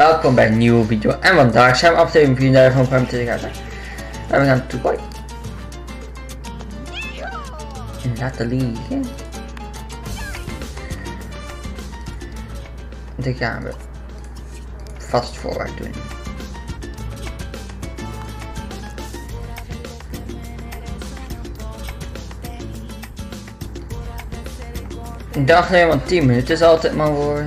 welkom bij een nieuwe video. En vandaag zijn we aflevering 34 van Prime Gaza. En we gaan Toeboy. Laten liggen. Dit gaan we vast voorwaarts doen. Dacht helemaal 10 minuten is altijd maar voor.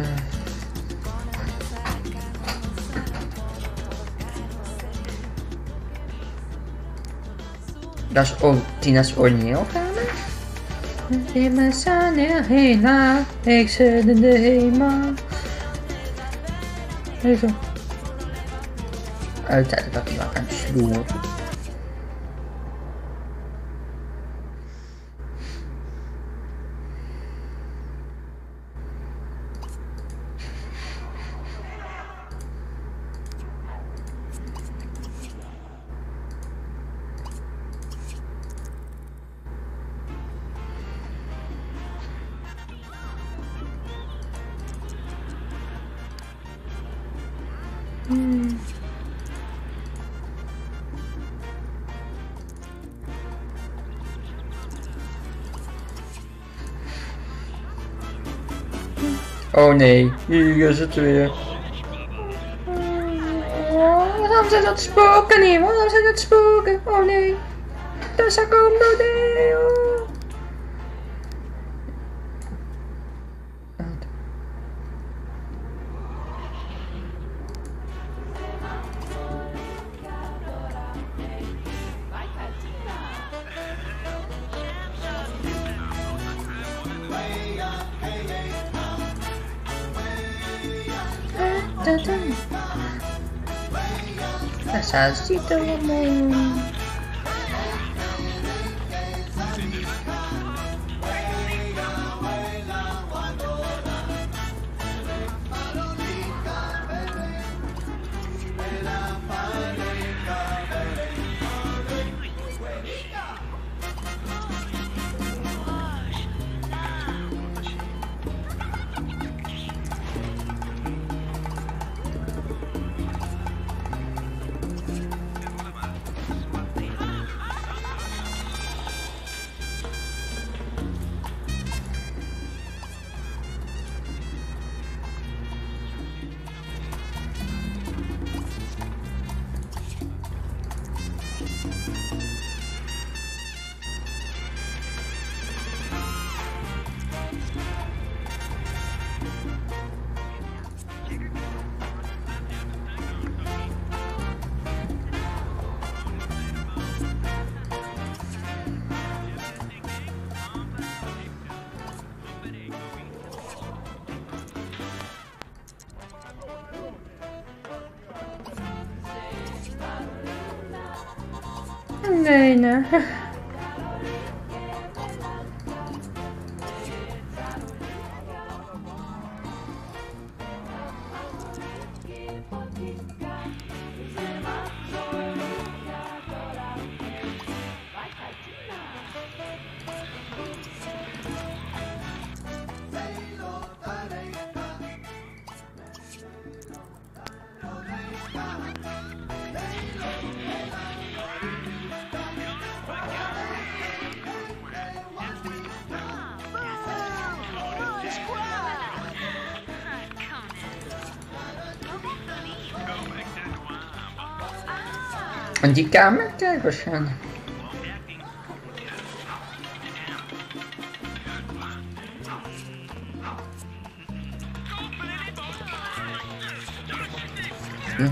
Dat is ook Tina's origineel. In mijn zon heen, ik zit in de hemel. Even. Altijd dat ik aan het sloeren. Oh nee, hier het weer. Waarom zijn dat spoken hier? Waarom zijn dat spoken? Oh nee. Dat is Tata. Masajito naman. Nee. Van die kamerkijkers gaan. Hm.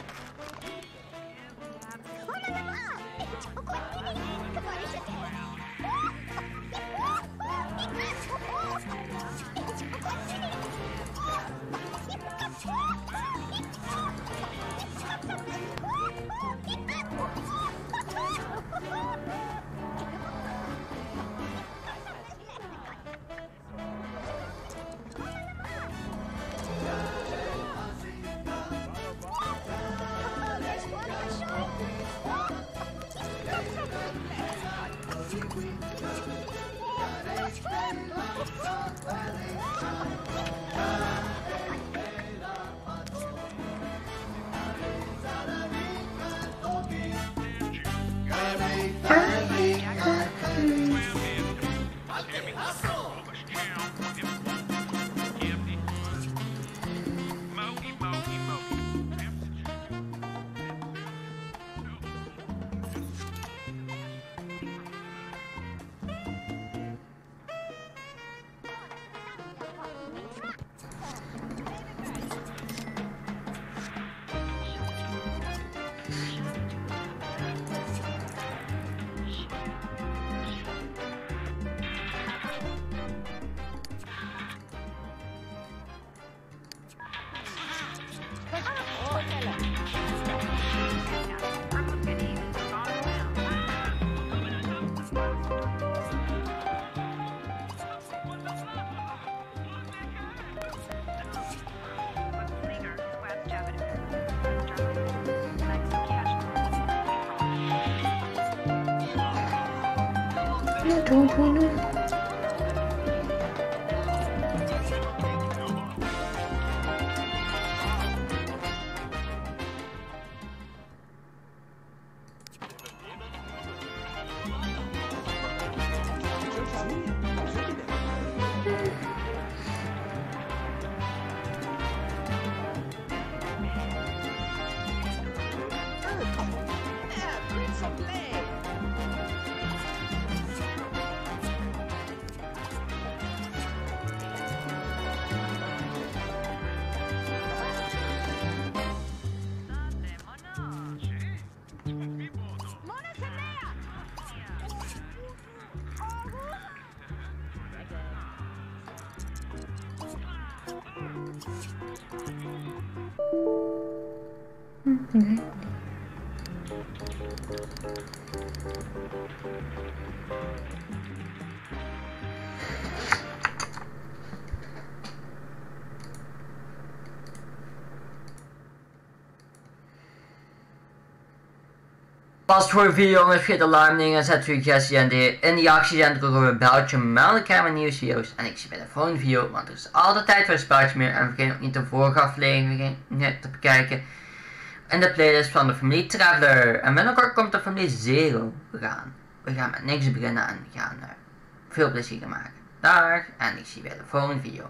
En die kamer? Kijk 嗯，对。Voor vier jongens, vergeet alarmdingen, zet suggestie en de in die actie drukken we een belletje, melden camera nieuwe video's en ik zie bij de volgende video, want er is altijd tijd voor spelletje meer en vergeet ook niet de vorige aflevering te bekijken in de playlist van de familie Traveler. En binnenkort komt de familie Zero. Gaan, we gaan met niks beginnen en we gaan uh, veel plezier maken. Dag en ik zie je bij de volgende video.